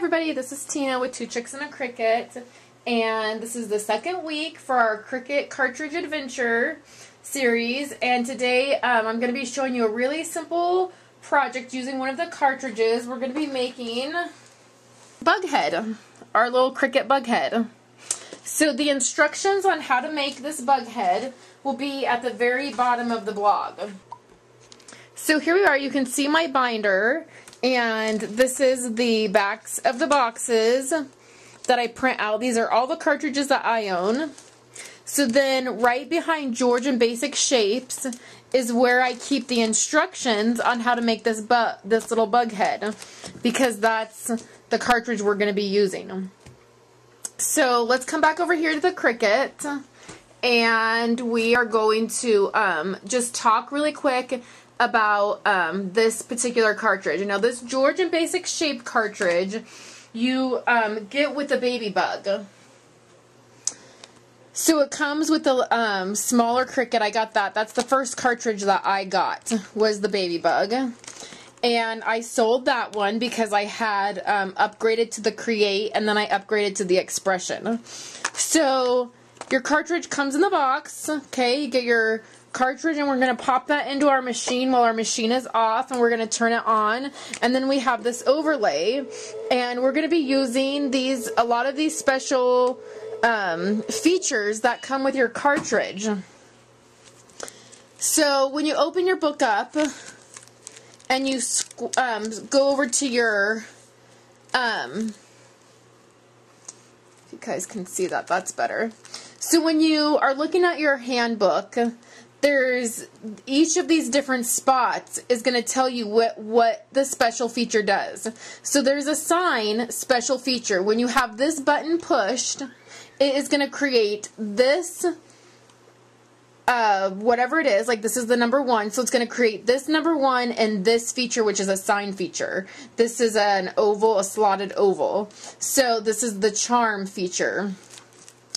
everybody, this is Tina with Two Chicks and a Cricut, and this is the second week for our Cricut Cartridge Adventure series and today um, I'm going to be showing you a really simple project using one of the cartridges. We're going to be making Bughead, our little Cricut Bughead. So the instructions on how to make this Bughead will be at the very bottom of the blog. So here we are, you can see my binder and this is the backs of the boxes that I print out. These are all the cartridges that I own. So then right behind George and Basic Shapes is where I keep the instructions on how to make this bu this little bug head because that's the cartridge we're going to be using. So let's come back over here to the Cricut and we are going to um, just talk really quick about um, this particular cartridge. Now this George and Basic Shape cartridge you um, get with the baby bug. So it comes with the um, smaller Cricut. I got that. That's the first cartridge that I got was the baby bug. And I sold that one because I had um, upgraded to the Create and then I upgraded to the Expression. So your cartridge comes in the box. Okay, you get your cartridge and we're going to pop that into our machine while our machine is off and we're going to turn it on. And then we have this overlay. And we're going to be using these a lot of these special um, features that come with your cartridge. So when you open your book up and you um, go over to your um, you guys can see that that's better. So when you are looking at your handbook there's each of these different spots is going to tell you what what the special feature does. So there's a sign special feature. When you have this button pushed, it is going to create this uh, whatever it is, like this is the number one, so it's going to create this number one and this feature, which is a sign feature. This is an oval, a slotted oval. So this is the charm feature.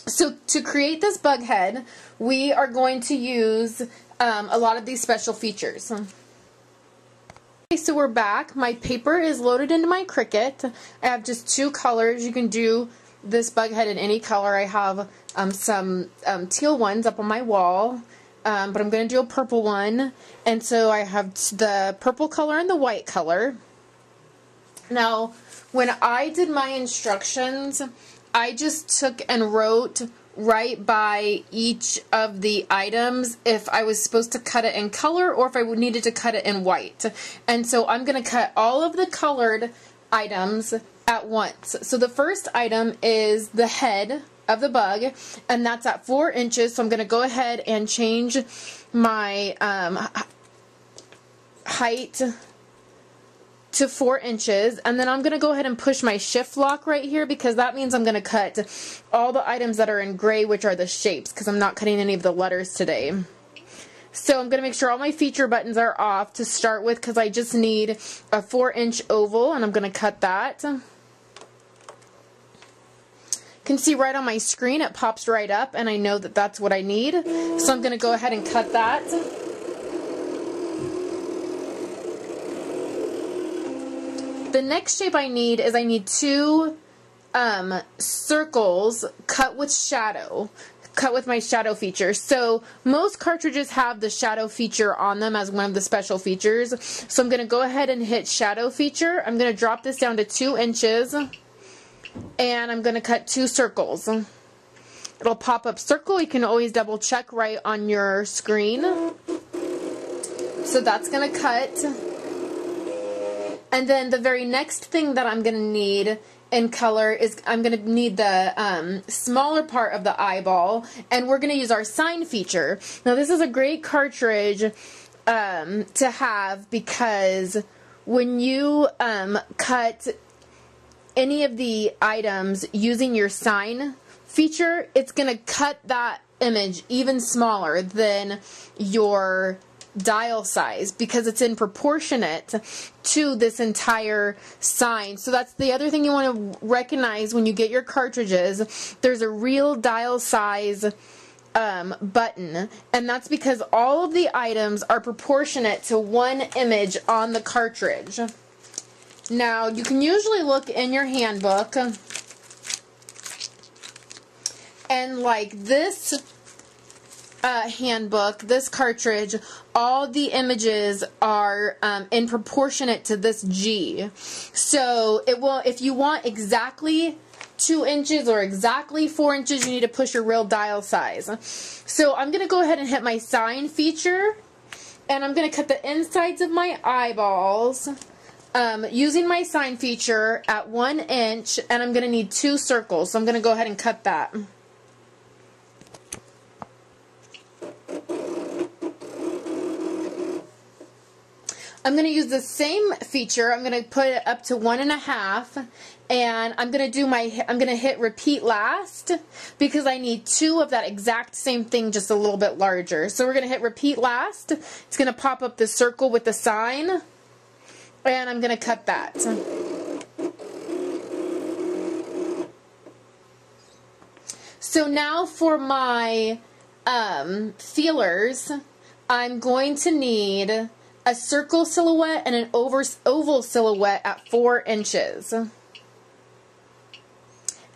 So to create this bug head, we are going to use um, a lot of these special features. Okay, so we're back. My paper is loaded into my Cricut. I have just two colors. You can do this bug head in any color. I have um, some um, teal ones up on my wall. Um, but I'm going to do a purple one. And so I have the purple color and the white color. Now, when I did my instructions, I just took and wrote right by each of the items if I was supposed to cut it in color or if I needed to cut it in white. And so I'm going to cut all of the colored items at once. So the first item is the head of the bug and that's at four inches so I'm going to go ahead and change my um, height to four inches and then I'm going to go ahead and push my shift lock right here because that means I'm going to cut all the items that are in gray which are the shapes because I'm not cutting any of the letters today. So I'm going to make sure all my feature buttons are off to start with because I just need a 4 inch oval and I'm going to cut that. You can see right on my screen it pops right up and I know that that's what I need. So I'm going to go ahead and cut that. The next shape I need is I need two um, circles cut with shadow cut with my shadow feature. So most cartridges have the shadow feature on them as one of the special features. So I'm going to go ahead and hit shadow feature. I'm going to drop this down to two inches and I'm going to cut two circles. It'll pop up circle. You can always double check right on your screen. So that's going to cut and then the very next thing that I'm going to need in color is I'm going to need the um, smaller part of the eyeball and we're going to use our sign feature. Now this is a great cartridge um, to have because when you um, cut any of the items using your sign feature, it's going to cut that image even smaller than your dial size because it's in proportionate to this entire sign. So that's the other thing you want to recognize when you get your cartridges. There's a real dial size um, button and that's because all of the items are proportionate to one image on the cartridge. Now, you can usually look in your handbook and like this uh, handbook, this cartridge, all the images are um, in proportionate to this G. So it will, if you want exactly two inches or exactly four inches, you need to push your real dial size. So I'm going to go ahead and hit my sign feature and I'm going to cut the insides of my eyeballs um, using my sign feature at one inch and I'm going to need two circles. So I'm going to go ahead and cut that. I'm going to use the same feature. I'm going to put it up to one and a half and I'm going to do my, I'm going to hit repeat last because I need two of that exact same thing just a little bit larger. So we're going to hit repeat last. It's going to pop up the circle with the sign and I'm going to cut that. So now for my um, feelers, I'm going to need a circle silhouette and an over oval silhouette at four inches.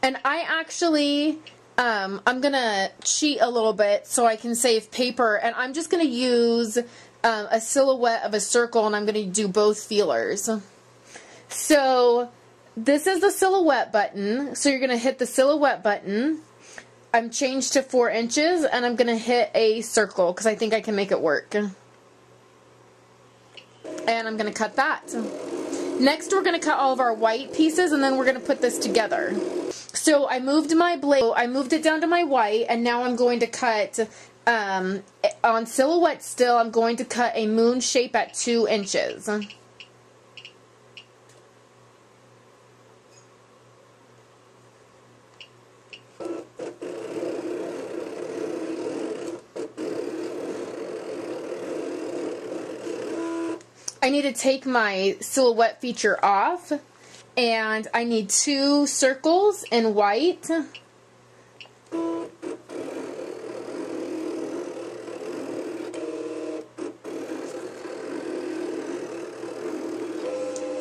And I actually, um, I'm going to cheat a little bit so I can save paper. And I'm just going to use um, a silhouette of a circle and I'm going to do both feelers. So this is the silhouette button. So you're going to hit the silhouette button. I'm changed to four inches and I'm going to hit a circle because I think I can make it work and I'm going to cut that. Next, we're going to cut all of our white pieces, and then we're going to put this together. So I moved my blade, I moved it down to my white, and now I'm going to cut, um, on silhouette still, I'm going to cut a moon shape at two inches. I need to take my silhouette feature off and I need two circles in white.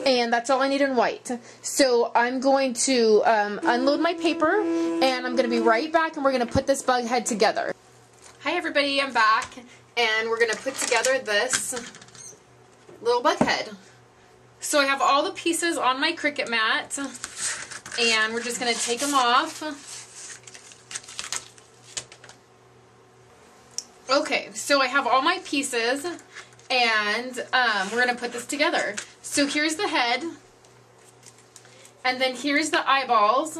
and that's all I need in white. So I'm going to um, unload my paper and I'm going to be right back and we're going to put this bug head together. Hi everybody, I'm back and we're going to put together this little bug head. So I have all the pieces on my Cricut mat and we're just going to take them off. Okay, so I have all my pieces and um, we're going to put this together. So here's the head and then here's the eyeballs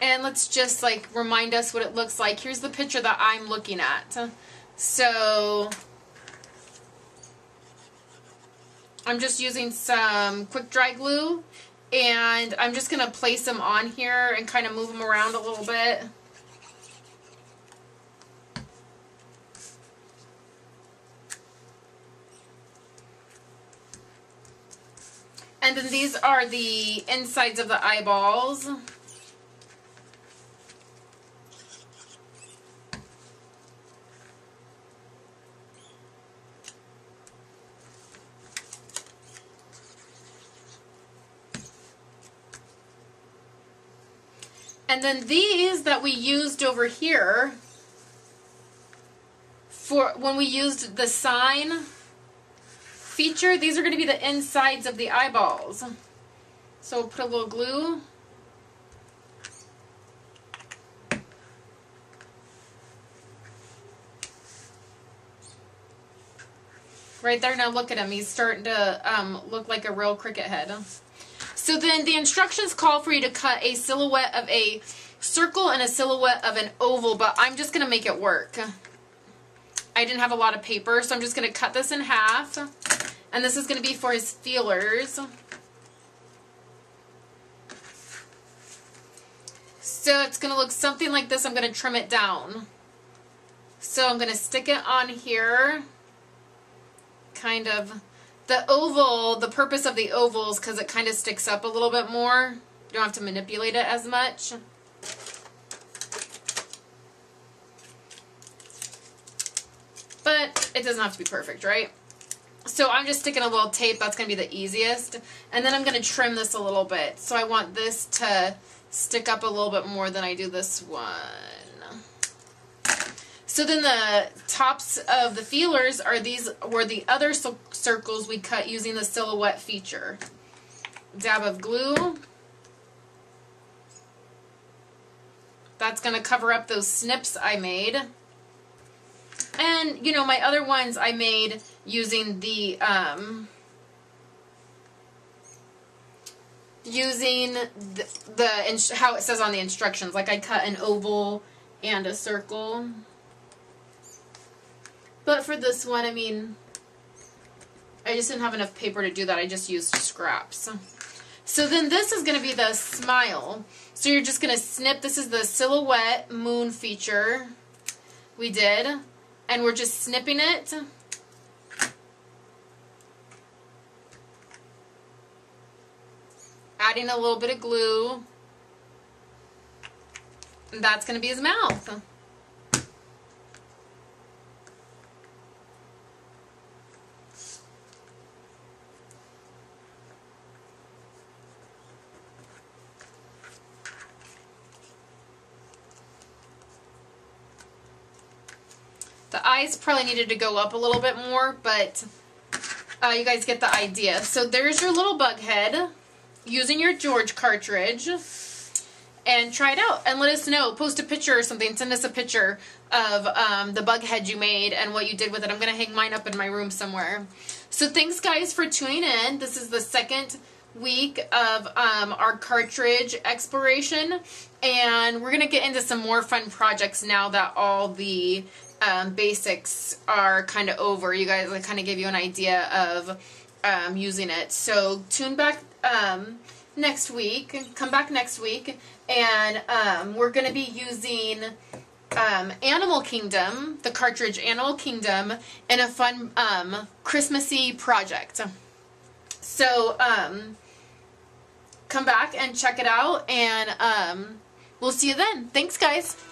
and let's just like remind us what it looks like. Here's the picture that I'm looking at. So I'm just using some quick dry glue and I'm just going to place them on here and kind of move them around a little bit. And then these are the insides of the eyeballs. And then these that we used over here for when we used the sign feature, these are going to be the insides of the eyeballs. So put a little glue. Right there, now look at him. He's starting to um, look like a real cricket head. So then the instructions call for you to cut a silhouette of a circle and a silhouette of an oval, but I'm just going to make it work. I didn't have a lot of paper, so I'm just going to cut this in half. And this is going to be for his feelers. So it's going to look something like this. I'm going to trim it down. So I'm going to stick it on here. Kind of the oval, the purpose of the oval is because it kind of sticks up a little bit more. You don't have to manipulate it as much. But it doesn't have to be perfect, right? So I'm just sticking a little tape. That's going to be the easiest. And then I'm going to trim this a little bit. So I want this to stick up a little bit more than I do this one. So then the tops of the feelers are these were the other circles we cut using the silhouette feature. Dab of glue. That's going to cover up those snips I made. And, you know, my other ones I made using the, um, using the, the how it says on the instructions. Like I cut an oval and a circle. But for this one, I mean, I just didn't have enough paper to do that. I just used scraps. So then this is going to be the smile. So you're just going to snip. This is the silhouette moon feature we did. And we're just snipping it. Adding a little bit of glue. And that's going to be his mouth. The eyes probably needed to go up a little bit more, but uh, you guys get the idea. So there's your little bug head using your George cartridge and try it out and let us know. Post a picture or something. Send us a picture of um, the bug head you made and what you did with it. I'm going to hang mine up in my room somewhere. So thanks guys for tuning in. This is the second week of um, our cartridge exploration and we're going to get into some more fun projects now that all the um, basics are kind of over. You guys, I kind of give you an idea of um, using it. So tune back um, next week. Come back next week, and um, we're going to be using um, Animal Kingdom, the cartridge Animal Kingdom, in a fun um, Christmassy project. So come back and check it out, and we'll see you then. Thanks, guys.